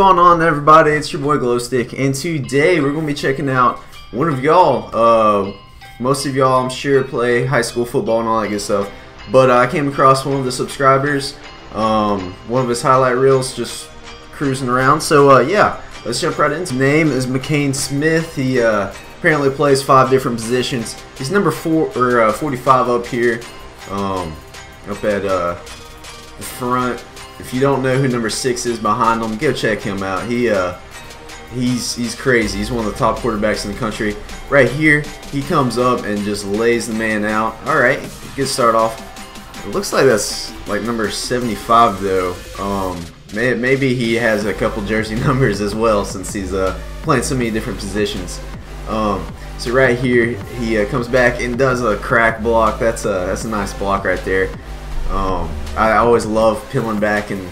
going on everybody? It's your boy Glowstick and today we're going to be checking out one of y'all. Uh, most of y'all I'm sure play high school football and all that good stuff. But uh, I came across one of the subscribers, um, one of his highlight reels just cruising around. So uh, yeah, let's jump right in. His name is Mackayne Smith. He uh, apparently plays five different positions. He's number four or uh, 45 up here, um, up at uh, the front if you don't know who number six is behind him, go check him out. He uh, he's he's crazy. He's one of the top quarterbacks in the country. Right here, he comes up and just lays the man out. All right, good start off. It looks like that's like number 75 though. Um, maybe he has a couple jersey numbers as well since he's uh, playing so many different positions. Um, so right here, he uh, comes back and does a crack block. That's a that's a nice block right there. Um, I always love peeling back and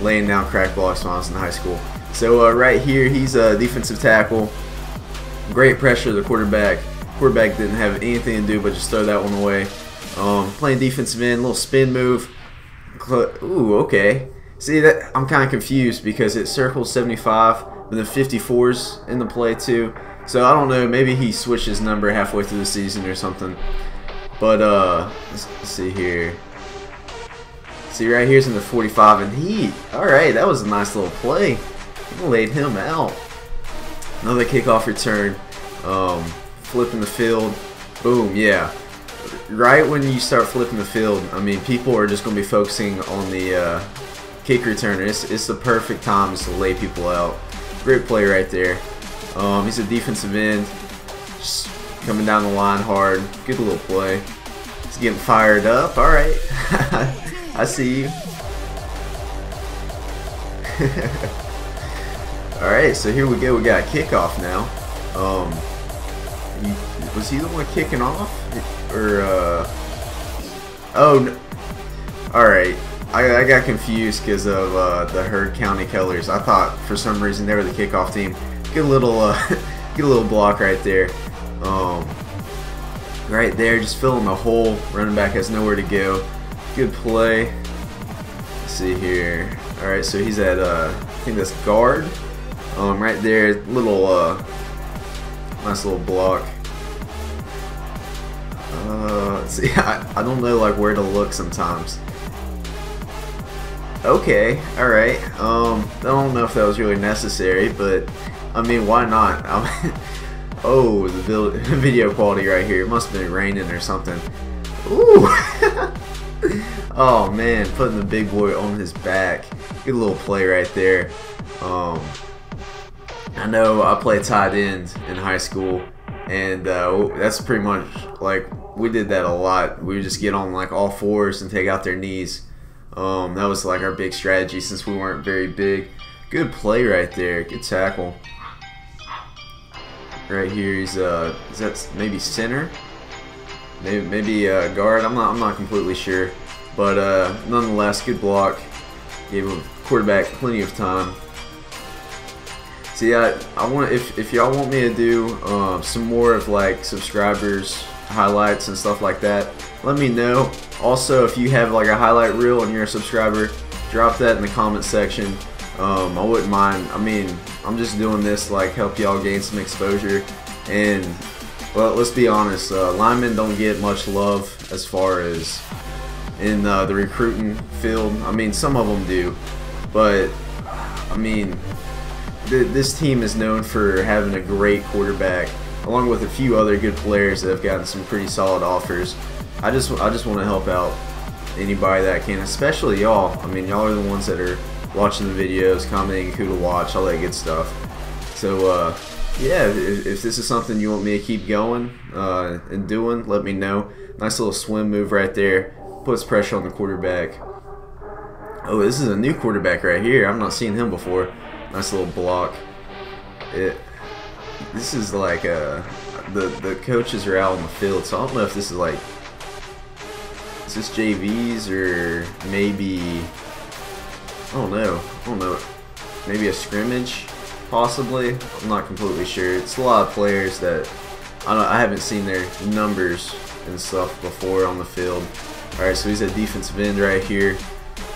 laying down crack blocks when I was in high school. So uh, right here, he's a defensive tackle. Great pressure the quarterback. Quarterback didn't have anything to do but just throw that one away. Um, playing defensive end, little spin move. Ooh, okay. See that I'm kind of confused because it circles 75, but the 54's in the play too. So I don't know. Maybe he switched his number halfway through the season or something. But uh, let's, let's see here. See, right here's in the 45, and he, alright, that was a nice little play. Laid him out. Another kickoff return. Um, flipping the field. Boom, yeah. Right when you start flipping the field, I mean, people are just going to be focusing on the uh, kick returner. It's, it's the perfect time to lay people out. Great play right there. Um, he's a defensive end. Just coming down the line hard. Good little play. He's getting fired up. All right. I see you. Alright, so here we go. We got a kickoff now. Um, he, was he the one kicking off? Or, uh... Oh, no. Alright. I, I got confused because of uh, the Heard County colors. I thought for some reason they were the kickoff team. A little, uh, get a little block right there. Um, right there, just filling the hole. Running back has nowhere to go. Good play. Let's see here. Alright, so he's at, uh, I think that's guard. Um, right there, little, uh, nice little block. Uh, see, I, I don't know, like, where to look sometimes. Okay, alright. Um, I don't know if that was really necessary, but, I mean, why not? I'm oh, the video quality right here. It must have been raining or something. Ooh! Oh man, putting the big boy on his back. Good little play right there. Um, I know I played tight end in high school, and uh, that's pretty much like we did that a lot. We would just get on like all fours and take out their knees. Um, that was like our big strategy since we weren't very big. Good play right there. Good tackle. Right here, he's uh, is that maybe center? Maybe maybe uh, guard. I'm not I'm not completely sure, but uh, nonetheless, good block. Gave him quarterback plenty of time. See, I I want if if y'all want me to do um, some more of like subscribers highlights and stuff like that, let me know. Also, if you have like a highlight reel and you're a subscriber, drop that in the comment section. Um, I wouldn't mind. I mean, I'm just doing this like help y'all gain some exposure and well, let's be honest, uh, linemen don't get much love as far as in uh, the recruiting field. I mean, some of them do, but I mean, th this team is known for having a great quarterback, along with a few other good players that have gotten some pretty solid offers. I just, I just want to help out anybody that I can, especially y'all. I mean, y'all are the ones that are watching the videos, commenting who to watch, all that good stuff. So, uh, yeah, if, if, this is something you want me to keep going uh, and doing, let me know. Nice little swim move right there. Puts pressure on the quarterback. Oh, this is a new quarterback right here. I've not seen him before. Nice little block. It. This is like a uh, the the coaches are out on the field, so I don't know if this is like is this JVs or maybe I don't know. I don't know. Maybe a scrimmage possibly. I'm not completely sure. It's a lot of players that I, I haven't seen their numbers and stuff before on the field. Alright, so he's a defensive end right here.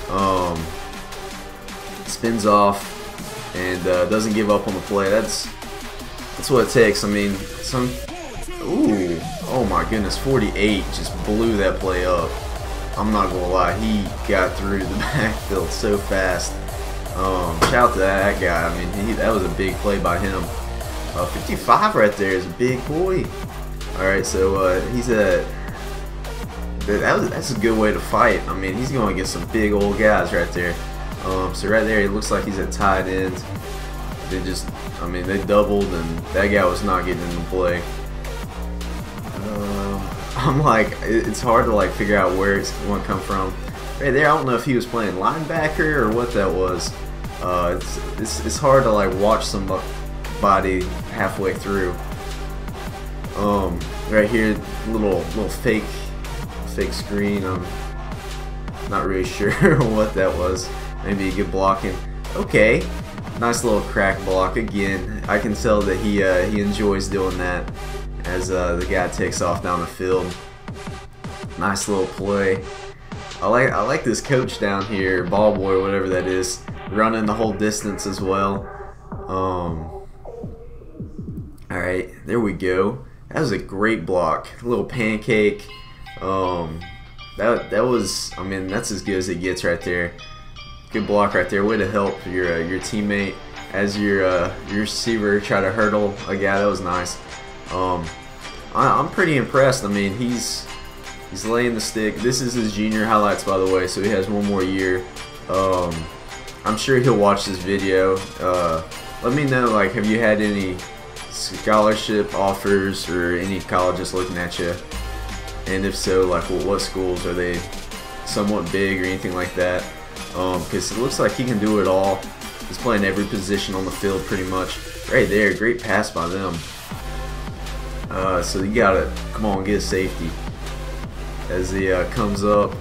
Um, spins off. and uh, doesn't give up on the play. That's that's what it takes. I mean, some. Ooh, oh my goodness, 48 just blew that play up. I'm not gonna lie, he got through the backfield so fast. Um, shout out to that guy. I mean, he, that was a big play by him. Uh, 55 right there is a big boy. All right, so uh, he's a that was, that's a good way to fight. I mean, he's going to get some big old guys right there. Um, so right there, it looks like he's at tight end. They just, I mean, they doubled, and that guy was not getting into play. Um, I'm like, it's hard to like figure out where it's going to come from. Right there, I don't know if he was playing linebacker or what that was. Uh, it's, it's, it's hard to like watch somebody halfway through. Um, right here, little little fake fake screen. I'm not really sure what that was. Maybe a good blocking. Okay, nice little crack block again. I can tell that he uh, he enjoys doing that as uh, the guy takes off down the field. Nice little play. I like I like this coach down here, ball boy, whatever that is, running the whole distance as well. Um, all right, there we go. That was a great block. A little pancake. Um, that that was, I mean, that's as good as it gets right there. Good block right there. Way to help your uh, your teammate as your uh, your receiver try to hurdle a guy. That was nice. Um, I, am pretty impressed. I mean, he's he's laying the stick. This is his junior highlights, by the way, so he has one more year. Um, I'm sure he'll watch this video. Uh, let me know, like, have you had any scholarship offers or any colleges looking at you? And if so, like well, what schools are they somewhat big or anything like that? Because um, it looks like he can do it all. He's playing every position on the field pretty much. Right there, great pass by them. Uh, so you gotta come on, get a safety as he uh, comes up.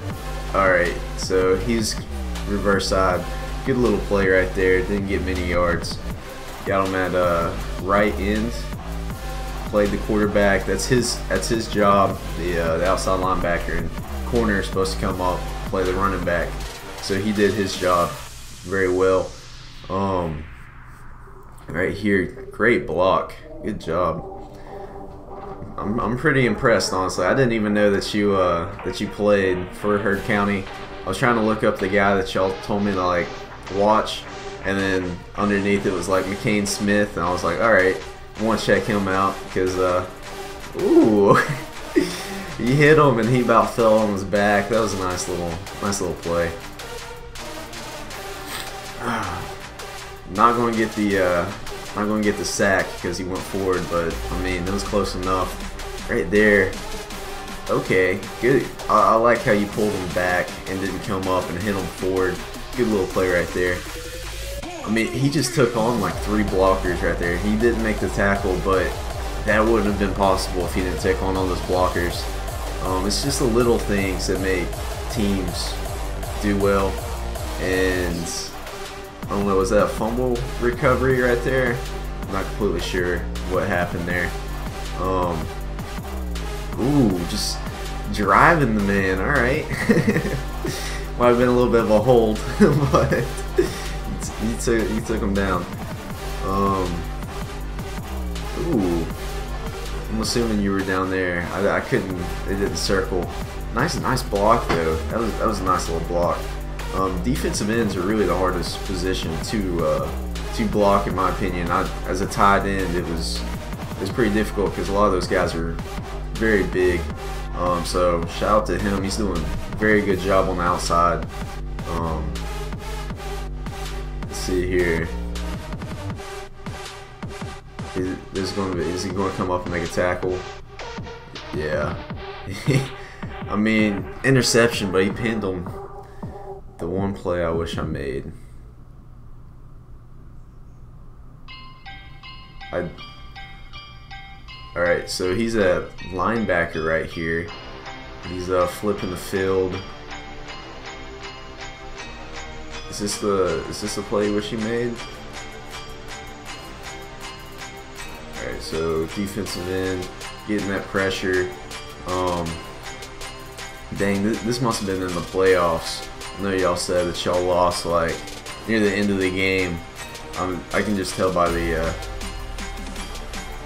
All right, so he's reverse side. Good little play right there. Didn't get many yards. Got him at uh, right end played the quarterback. That's his that's his job. The, uh, the outside linebacker and corner is supposed to come up, play the running back. So he did his job very well. Um, right here, great block. Good job. I'm, I'm pretty impressed, honestly. I didn't even know that you uh, that you played for Heard County. I was trying to look up the guy that y'all told me to like watch, and then underneath it was like Mackayne Smith, and I was like, all right, I want to check him out because, uh, ooh, he hit him and he about fell on his back. That was a nice little, nice little play. Not to get the, uh, not going to get the sack because he went forward, but I mean, it was close enough. Right there. Okay, good. I, I like how you pulled him back and didn't come up and hit him forward. Good little play right there. I mean, he just took on like three blockers right there. He didn't make the tackle, but that wouldn't have been possible if he didn't take on all those blockers. Um, it's just the little things that make teams do well. And I don't know, was that a fumble recovery right there? I'm not completely sure what happened there. Um, ooh, just driving the man. All right. Might have been a little bit of a hold, but he took took him down. Um. Ooh. I'm assuming you were down there. I, I couldn't. It didn't circle. Nice, nice block though. That was that was a nice little block. Um, defensive ends are really the hardest position to uh, to block, in my opinion. I, as a tight end, it was it was pretty difficult because a lot of those guys are very big. Um, so shout out to him. He's doing a very good job on the outside. Um, let's see here. Is, this going to be, is he going to come up and make a tackle? Yeah. I mean, interception, but he pinned him. The one play I wish I made. I. All right, so he's a linebacker right here. He's uh, flipping the field. Is this the is this the play which he made? Alright, so defensive end, getting that pressure. Um dang, this, this must have been in the playoffs. I know y'all said that y'all lost like near the end of the game. I'm, I can just tell by the, uh,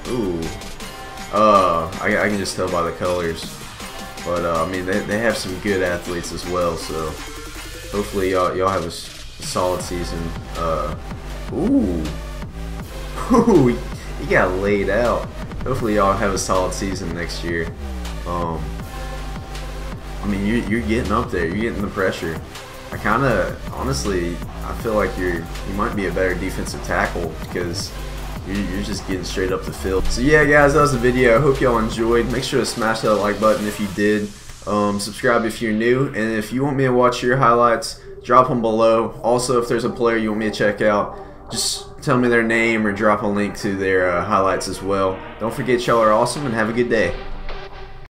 ooh, uh, I, I can just tell by the colors. But, uh, I mean, they, they have some good athletes as well, so hopefully y'all, y'all have a, solid season. Uh, ooh, ooh, he got laid out. Hopefully y'all have a solid season next year. Um, I mean, you, you're getting up there. You're getting the pressure. I kind of, honestly, I feel like you're you might be a better defensive tackle because you're just getting straight up the field. So yeah, guys, that was the video. I hope y'all enjoyed. Make sure to smash that like button if you did. Um, subscribe if you're new, and if you want me to watch your highlights, drop them below. Also, if there's a player you want me to check out, just tell me their name or drop a link to their uh, highlights as well. Don't forget, y'all are awesome, and have a good day.